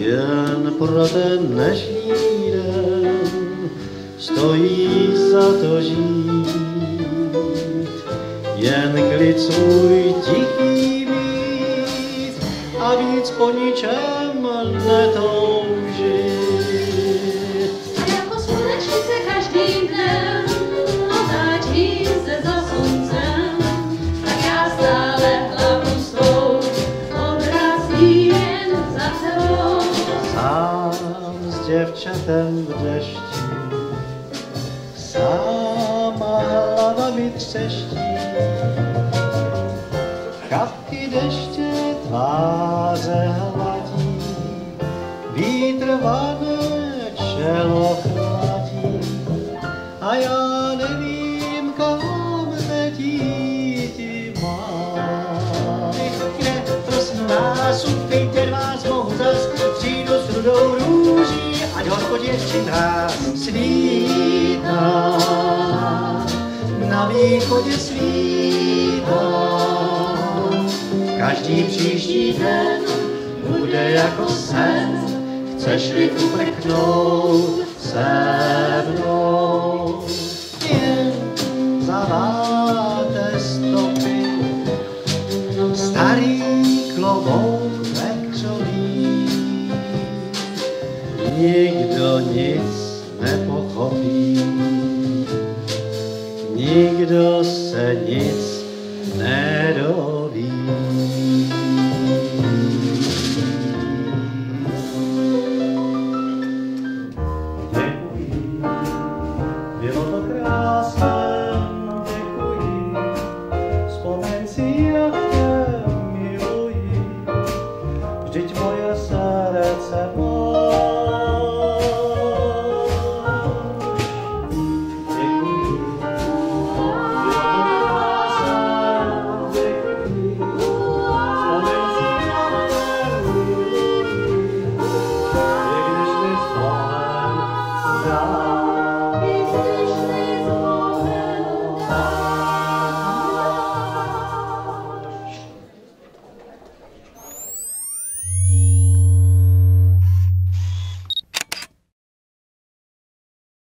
jen pro ten dnešní den stojí za to žít. Jen klid svůj tichý mít a víc po ničem netoužit. Jako za tak děvčatem v dešti, sama hlava mi třeští. Kapky deště tváře hladí, vítr vane čelo chladí. A já většina svítá, na východě svítá. Každý příští den bude jako sen, chceš-li upeknout se mnou. Jen zaváte stopy, starý klobouk vekřolí. Nikdy nikdo nic nepochopí. Nikdo se nic nepochopí.